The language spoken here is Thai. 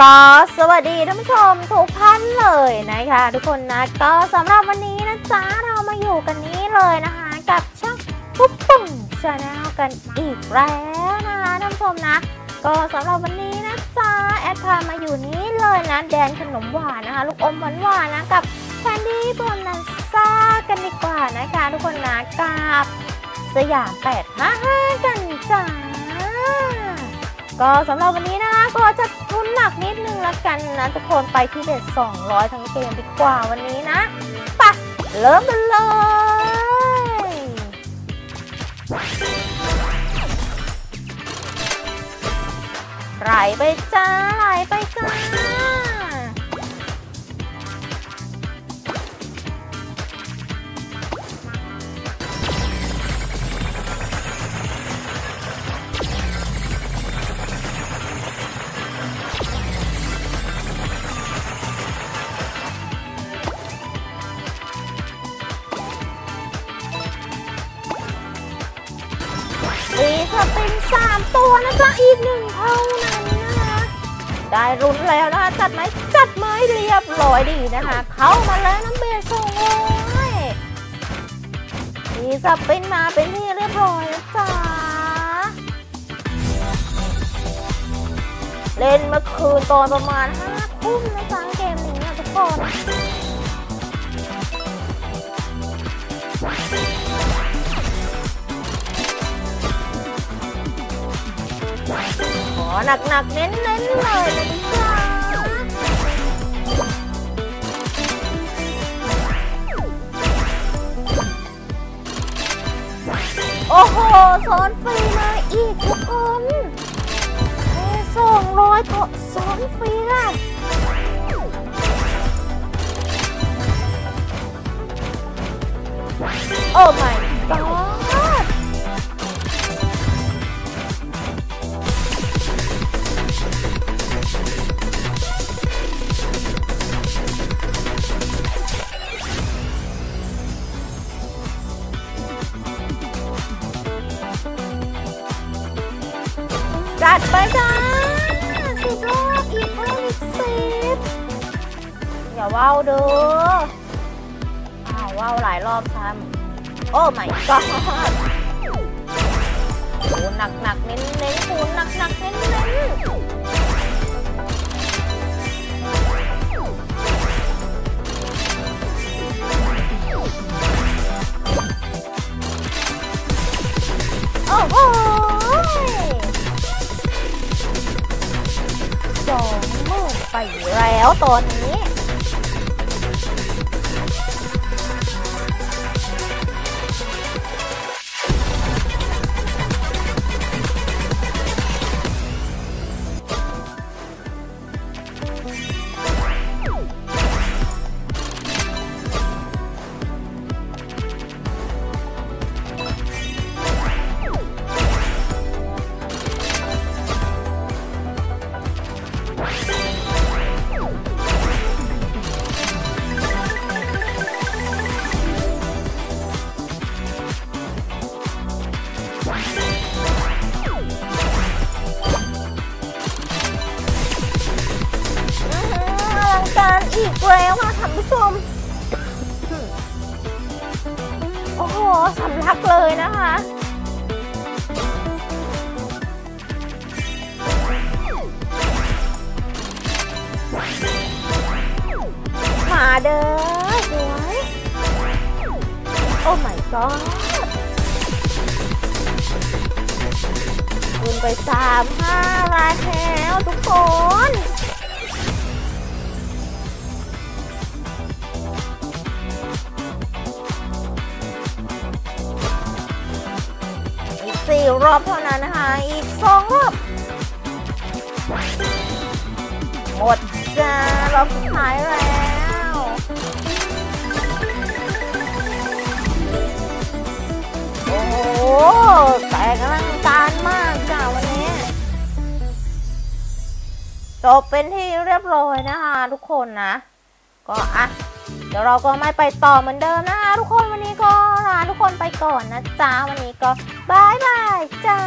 ก็สวัสดีท่านผู้ชมทุกท่านเลยนะคะ ทุกคนนะก็สำหรับวันนี้นะจ๊ะเรามาอยู่กันนี้เลยนะคะ กับช่องปุ๊บปุ่ง channel กันอีกแล้วนะคะท่านผู้ชมนะ ก็สำหรับวันนี้นะจ๊ะแอดพามาอยู่นี้เลยนะแดนขนมหวานนะคะ ลูกอมหวานหวานนะกับ Candy Bonanza กันดีกว่านะคะ ทุกคนนะกับสยาม855กันจ้า ก็สำหรับวันนี้นะคะก็จะทุนหนักนิดนึงละกันนะ ทุกคนไปที่เด็ด200 ทั้งเกมดีกว่าวันนี้นะไปะเริ่มกันเลยไหลไปจ้าไหลไปจ้า สามตัวนะจ๊ะอีกหนึ่งเท่านั้นนะคะได้รุนแล้วนะคะจัดไหมจัดไหมเรียบร้อยดีนะคะ เข้ามาแล้วน้ำเบสส่งโอ้ยมีสปินมาเป็นที่เรียบร้อยนะจ๊ะเล่นเมื่อคืนตอนประมาณห้าทุ่มนะจ๊ะเกมนี้นะทุกคน หนักๆ เน้นๆ เลยนะจ๊ะโอ้โหสอนฟรีมาอีกทุกคนสองร้อยก็สอนฟรีละโอ้ my จัดไปจ้าสิบรอบอีกเพิ่มอีกสิบอย่าว่าวเด้ออ้าวว่าวหลายรอบซ้ำโอ้ไม่ก็คูณหนักหนักเน้นเน้นคูณหนักหนักเน้นเน้น แล้วตอนนี้ อีกแล้วค่ะท่านผู้ชม โอ้โหสำลักเลยนะคะมาเด้อสวยโอ้ my god คุณไปสามห้ารายแล้วทุกคน รอบเท่านั้นนะคะ อีกสองรอบ หมดจ้ารอบสุดท้ายแล้วโอ้โหแตกอลังการมากจ้าวันนี้ จบเป็นที่เรียบร้อยนะคะทุกคนนะ ก็อะ เดี๋ยวเราก็ไม่ไปต่อเหมือนเดิมนะคะทุกคนวันนี้ก็ลาทุกคนไปก่อนนะจ๊ะวันนี้ก็บายบายจ้า